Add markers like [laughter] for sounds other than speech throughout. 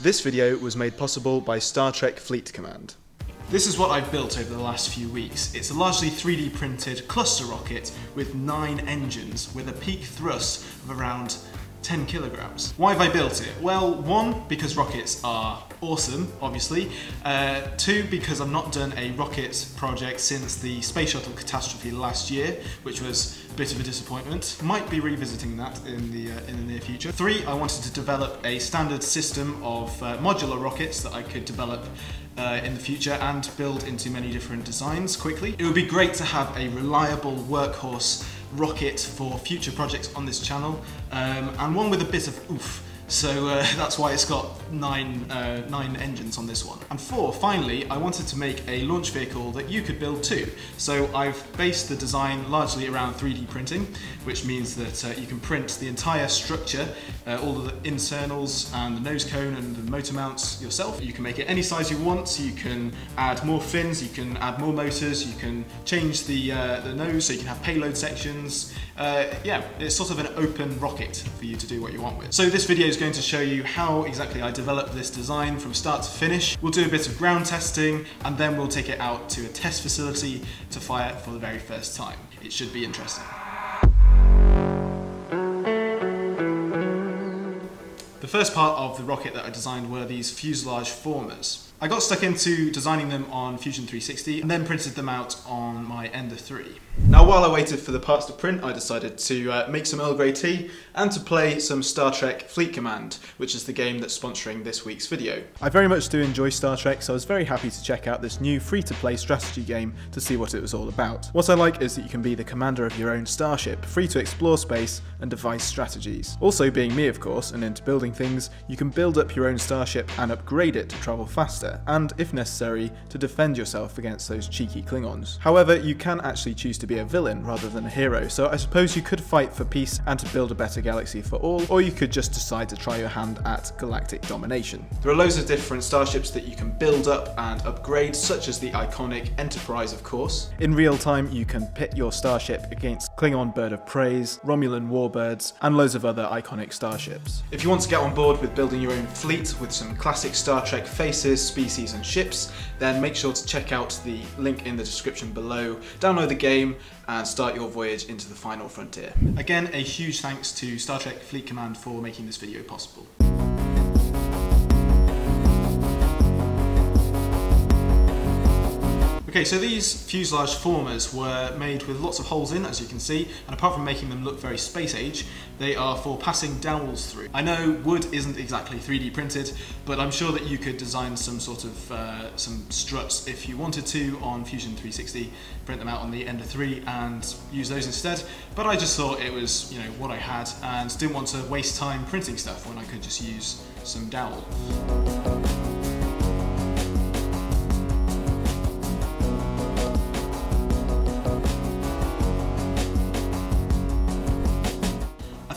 This video was made possible by Star Trek Fleet Command. This is what I've built over the last few weeks. It's a largely 3D printed cluster rocket with nine engines with a peak thrust of around 10 kilograms. Why have I built it? Well, one, because rockets are awesome, obviously. Uh, two, because I've not done a rocket project since the space shuttle catastrophe last year, which was a bit of a disappointment. Might be revisiting that in the uh, in the near future. Three, I wanted to develop a standard system of uh, modular rockets that I could develop uh, in the future and build into many different designs quickly. It would be great to have a reliable workhorse rocket for future projects on this channel um, and one with a bit of oof so uh, [laughs] that's why it's got nine, uh, nine engines on this one. And four, finally, I wanted to make a launch vehicle that you could build too. So I've based the design largely around 3D printing, which means that uh, you can print the entire structure, uh, all of the internals and the nose cone and the motor mounts yourself. You can make it any size you want, you can add more fins, you can add more motors, you can change the, uh, the nose so you can have payload sections. Uh, yeah, it's sort of an open rocket for you to do what you want with. So this video is going to show you how exactly I developed this design from start to finish. We'll do a bit of ground testing and then we'll take it out to a test facility to fire for the very first time. It should be interesting. The first part of the rocket that I designed were these fuselage formers. I got stuck into designing them on Fusion 360 and then printed them out on my Ender 3. Now while I waited for the parts to print I decided to uh, make some Earl Grey tea and to play some Star Trek Fleet Command which is the game that's sponsoring this week's video. I very much do enjoy Star Trek so I was very happy to check out this new free to play strategy game to see what it was all about. What I like is that you can be the commander of your own starship, free to explore space and devise strategies. Also being me of course and into building things, you can build up your own starship and upgrade it to travel faster and, if necessary, to defend yourself against those cheeky Klingons. However, you can actually choose to be a villain rather than a hero, so I suppose you could fight for peace and to build a better galaxy for all, or you could just decide to try your hand at galactic domination. There are loads of different starships that you can build up and upgrade, such as the iconic Enterprise, of course. In real time, you can pit your starship against Klingon Bird of Preys, Romulan Warbirds, and loads of other iconic starships. If you want to get on board with building your own fleet with some classic Star Trek faces, species and ships, then make sure to check out the link in the description below, download the game and start your voyage into the final frontier. Again, a huge thanks to Star Trek Fleet Command for making this video possible. Okay, so these fuselage formers were made with lots of holes in, as you can see, and apart from making them look very space age, they are for passing dowels through. I know wood isn't exactly 3D printed, but I'm sure that you could design some sort of uh, some struts if you wanted to on Fusion 360, print them out on the Ender 3 and use those instead. But I just thought it was, you know, what I had and didn't want to waste time printing stuff when I could just use some dowel.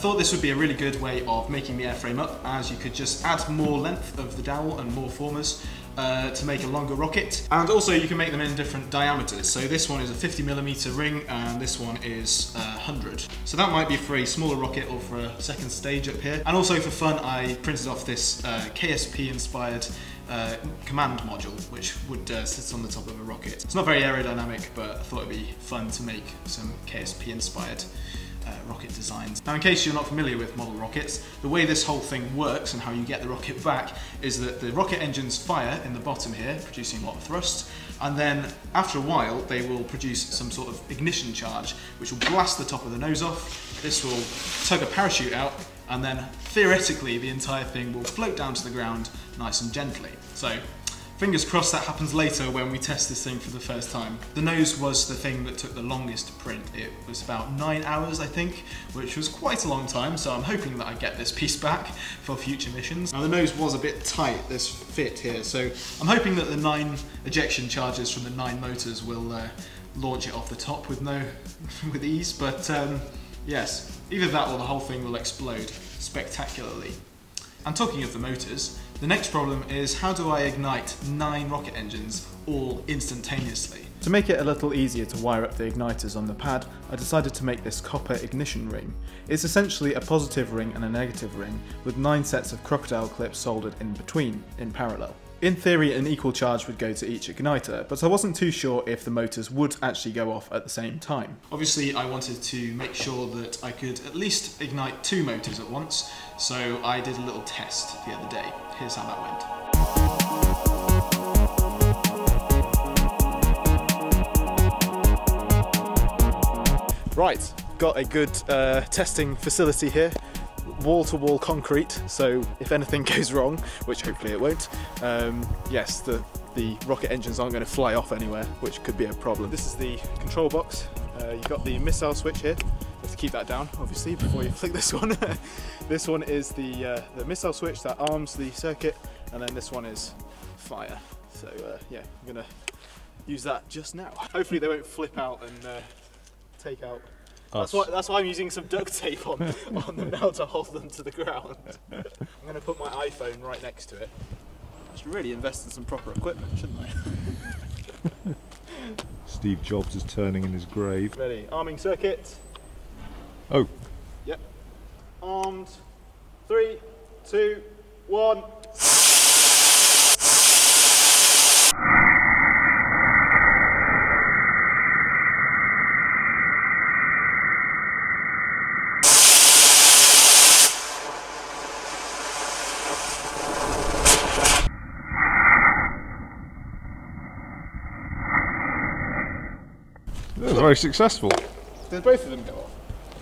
Thought this would be a really good way of making the airframe up as you could just add more length of the dowel and more formers uh, to make a longer rocket. And also you can make them in different diameters. So this one is a 50 millimeter ring and this one is uh, 100. So that might be for a smaller rocket or for a second stage up here. And also for fun, I printed off this uh, KSP inspired uh, command module, which would uh, sit on the top of a rocket. It's not very aerodynamic, but I thought it'd be fun to make some KSP inspired uh, rocket designs. Now in case you're not familiar with model rockets, the way this whole thing works and how you get the rocket back is that the rocket engines fire in the bottom here, producing a lot of thrust, and then after a while they will produce some sort of ignition charge which will blast the top of the nose off. This will tug a parachute out and then theoretically the entire thing will float down to the ground nice and gently. So Fingers crossed that happens later when we test this thing for the first time. The nose was the thing that took the longest to print. It was about nine hours, I think, which was quite a long time, so I'm hoping that I get this piece back for future missions. Now the nose was a bit tight, this fit here, so I'm hoping that the nine ejection charges from the nine motors will uh, launch it off the top with no, [laughs] with ease, but um, yes, either that or the whole thing will explode spectacularly. And talking of the motors, the next problem is how do I ignite nine rocket engines all instantaneously? To make it a little easier to wire up the igniters on the pad, I decided to make this copper ignition ring. It's essentially a positive ring and a negative ring, with 9 sets of crocodile clips soldered in between, in parallel. In theory, an equal charge would go to each igniter, but I wasn't too sure if the motors would actually go off at the same time. Obviously, I wanted to make sure that I could at least ignite two motors at once, so I did a little test the other day. Here's how that went. Right, got a good uh, testing facility here wall to wall concrete, so if anything [laughs] goes wrong, which hopefully it won't, um, yes, the, the rocket engines aren't going to fly off anywhere, which could be a problem. This is the control box. Uh, you've got the missile switch here. You have to keep that down, obviously, before you [laughs] flick this one. [laughs] this one is the, uh, the missile switch that arms the circuit, and then this one is fire. So uh, yeah, I'm going to use that just now. Hopefully they won't flip out and uh, take out that's why, that's why I'm using some duct tape on, on them now to hold them to the ground. I'm going to put my iPhone right next to it. I should really invest in some proper equipment, shouldn't I? Steve Jobs is turning in his grave. Ready. Arming circuit. Oh. Yep. Armed. Three, two, one. Very successful. Did both of them go off?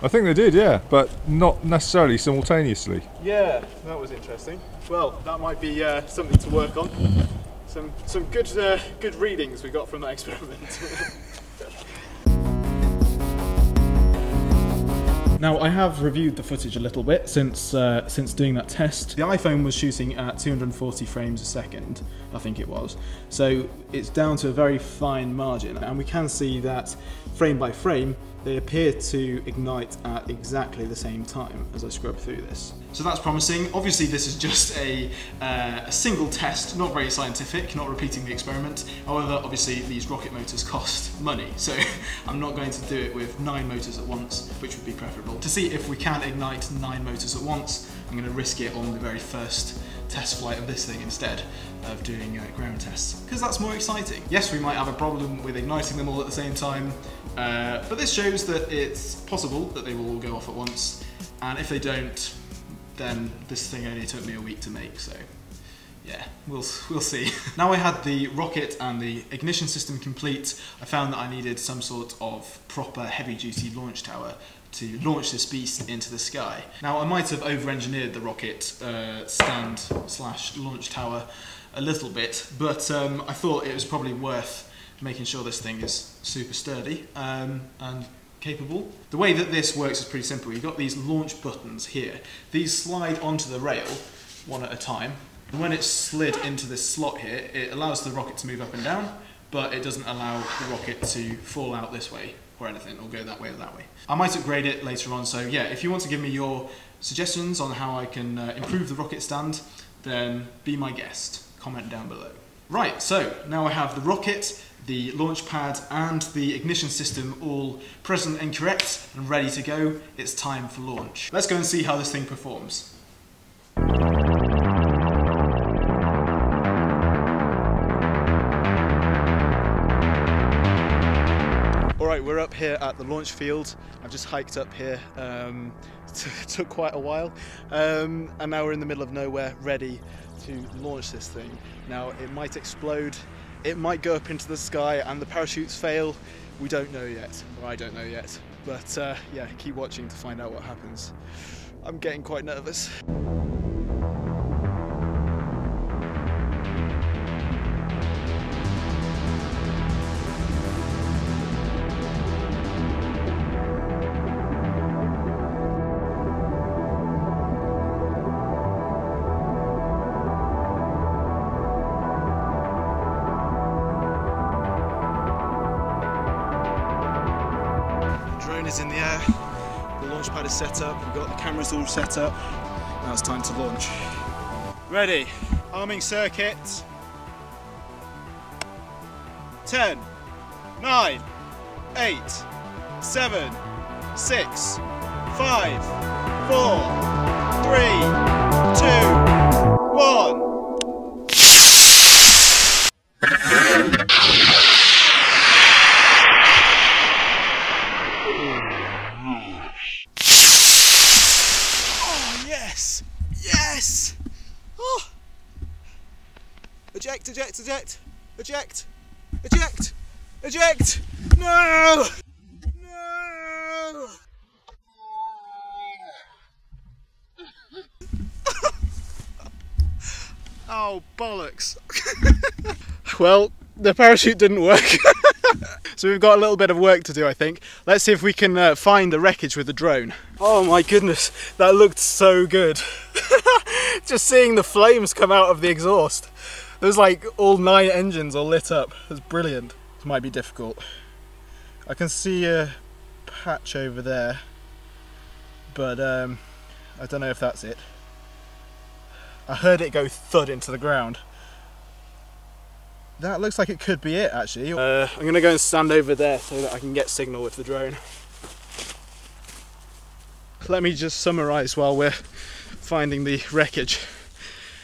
I think they did, yeah, but not necessarily simultaneously. Yeah, that was interesting. Well, that might be uh, something to work on. Some some good uh, good readings we got from that [laughs] experiment. [laughs] Now I have reviewed the footage a little bit since uh, since doing that test. The iPhone was shooting at 240 frames a second, I think it was. So it's down to a very fine margin, and we can see that frame by frame they appear to ignite at exactly the same time as I scrub through this. So that's promising. Obviously this is just a, uh, a, single test, not very scientific, not repeating the experiment. However, obviously these rocket motors cost money, [laughs] so I'm not going to do it with nine motors at once, which would be preferable. To see if we can ignite nine motors at once, I'm going to risk it on the very first test flight of this thing instead of doing uh, ground tests, because that's more exciting. Yes, we might have a problem with igniting them all at the same time, uh, but this shows that it's possible that they will all go off at once, and if they don't, then this thing only took me a week to make, so yeah, we'll, we'll see. [laughs] now I had the rocket and the ignition system complete, I found that I needed some sort of proper heavy duty launch tower to launch this beast into the sky. Now I might have over-engineered the rocket uh, stand slash launch tower a little bit, but um, I thought it was probably worth making sure this thing is super sturdy um, and capable. The way that this works is pretty simple. You've got these launch buttons here. These slide onto the rail one at a time. When it's slid into this slot here, it allows the rocket to move up and down, but it doesn't allow the rocket to fall out this way or anything, or go that way or that way. I might upgrade it later on, so yeah, if you want to give me your suggestions on how I can uh, improve the rocket stand, then be my guest. Comment down below. Right, so now I have the rocket, the launch pad and the ignition system all present and correct and ready to go. It's time for launch. Let's go and see how this thing performs. Alright, we're up here at the launch field. I've just hiked up here. Um, [laughs] took quite a while. Um, and now we're in the middle of nowhere, ready to launch this thing. Now, it might explode, it might go up into the sky and the parachutes fail. We don't know yet, or I don't know yet. But uh, yeah, keep watching to find out what happens. I'm getting quite nervous. in the air, the launch pad is set up, we've got the cameras all set up, now it's time to launch. Ready, arming circuit. 10, 9, 8, 7, 6, 5, 4, 3, 2, 1. Eject, eject, eject, eject! No! No! [laughs] oh, bollocks. [laughs] well, the parachute didn't work. [laughs] so we've got a little bit of work to do, I think. Let's see if we can uh, find the wreckage with the drone. Oh my goodness, that looked so good. Just seeing the flames come out of the exhaust. There's like all nine engines all lit up. It's brilliant. This might be difficult. I can see a patch over there, but um, I don't know if that's it. I heard it go thud into the ground. That looks like it could be it actually. Uh, I'm gonna go and stand over there so that I can get signal with the drone. Let me just summarise while we're finding the wreckage.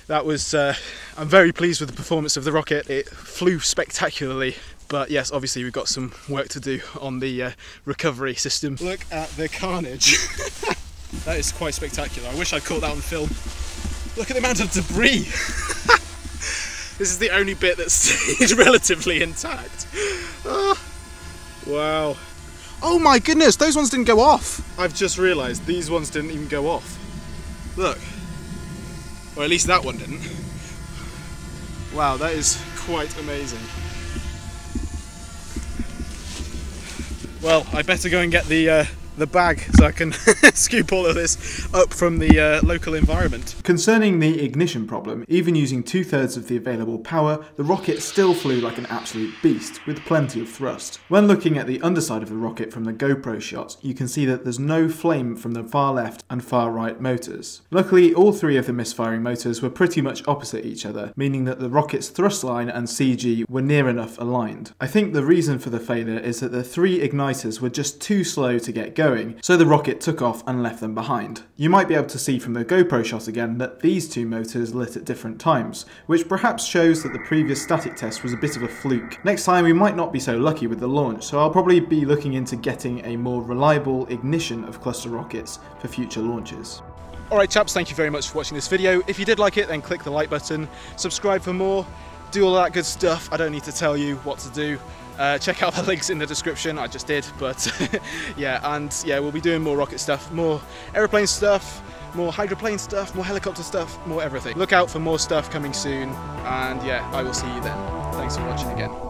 That was, uh, I'm very pleased with the performance of the rocket. It flew spectacularly, but yes, obviously we've got some work to do on the uh, recovery system. Look at the carnage. [laughs] that is quite spectacular. I wish I'd caught that on film. Look at the amount of debris. [laughs] this is the only bit that [laughs] stayed relatively intact. Ah, wow. Oh my goodness, those ones didn't go off. I've just realised these ones didn't even go off. Look. Or at least that one didn't. Wow, that is quite amazing. Well, I better go and get the uh, the bag so I can [laughs] scoop all of this up from the uh, local environment. Concerning the ignition problem, even using two thirds of the available power, the rocket still flew like an absolute beast, with plenty of thrust. When looking at the underside of the rocket from the GoPro shot, you can see that there's no flame from the far left and far right motors. Luckily, all three of the misfiring motors were pretty much opposite each other, meaning that the rocket's thrust line and CG were near enough aligned. I think the reason for the failure is that the three igniters were just too slow to get going going, so the rocket took off and left them behind. You might be able to see from the GoPro shot again that these two motors lit at different times, which perhaps shows that the previous static test was a bit of a fluke. Next time we might not be so lucky with the launch, so I'll probably be looking into getting a more reliable ignition of cluster rockets for future launches. Alright chaps, thank you very much for watching this video. If you did like it, then click the like button, subscribe for more, do all that good stuff. I don't need to tell you what to do. Uh, check out the [laughs] links in the description, I just did, but [laughs] yeah, and yeah, we'll be doing more rocket stuff, more aeroplane stuff, more hydroplane stuff, more helicopter stuff, more everything. Look out for more stuff coming soon, and yeah, I will see you then. Thanks for watching again.